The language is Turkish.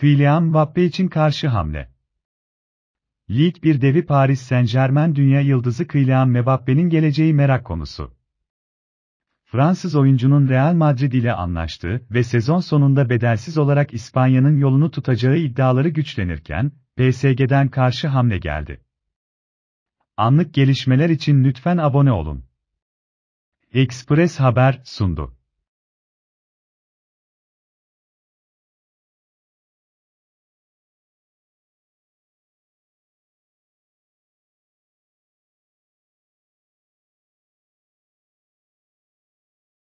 Kylian Mbappe için karşı hamle. Lig 1 devi Paris Saint-Germain dünya yıldızı Kylian Mbappe'nin geleceği merak konusu. Fransız oyuncunun Real Madrid ile anlaştığı ve sezon sonunda bedelsiz olarak İspanya'nın yolunu tutacağı iddiaları güçlenirken, PSG'den karşı hamle geldi. Anlık gelişmeler için lütfen abone olun. Express Haber sundu.